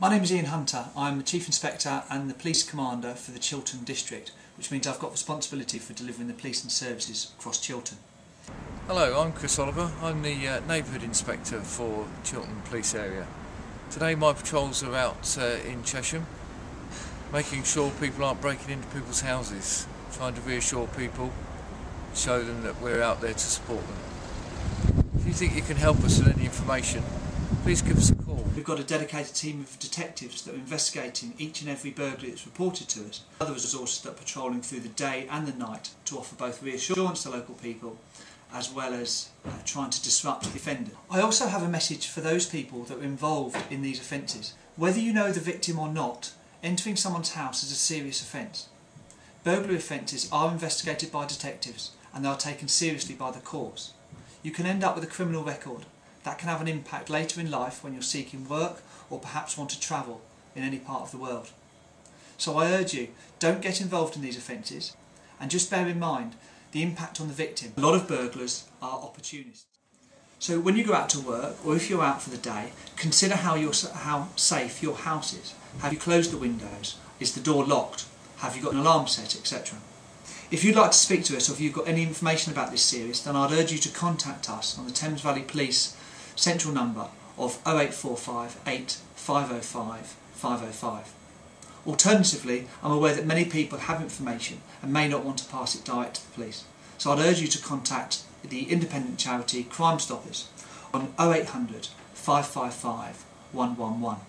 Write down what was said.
My name is Ian Hunter. I'm the Chief Inspector and the Police Commander for the Chiltern District, which means I've got responsibility for delivering the police and services across Chiltern. Hello, I'm Chris Oliver. I'm the uh, Neighbourhood Inspector for Chiltern Police Area. Today my patrols are out uh, in Chesham, making sure people aren't breaking into people's houses, trying to reassure people, show them that we're out there to support them. If you think you can help us with any information, please give us a call. We've got a dedicated team of detectives that are investigating each and every burglary that's reported to us. Other resources that are patrolling through the day and the night to offer both reassurance to local people as well as uh, trying to disrupt the offender. I also have a message for those people that are involved in these offences. Whether you know the victim or not, entering someone's house is a serious offence. Burglary offences are investigated by detectives and they are taken seriously by the courts. You can end up with a criminal record that can have an impact later in life when you're seeking work or perhaps want to travel in any part of the world. So I urge you, don't get involved in these offences and just bear in mind the impact on the victim. A lot of burglars are opportunists. So when you go out to work or if you're out for the day, consider how, you how safe your house is. Have you closed the windows? Is the door locked? Have you got an alarm set, etc. If you'd like to speak to us or if you've got any information about this series, then I'd urge you to contact us on the Thames Valley Police central number of 0845 8 505 505. Alternatively, I'm aware that many people have information and may not want to pass it direct to the police. So I'd urge you to contact the independent charity Crime Stoppers on 0800 555 111.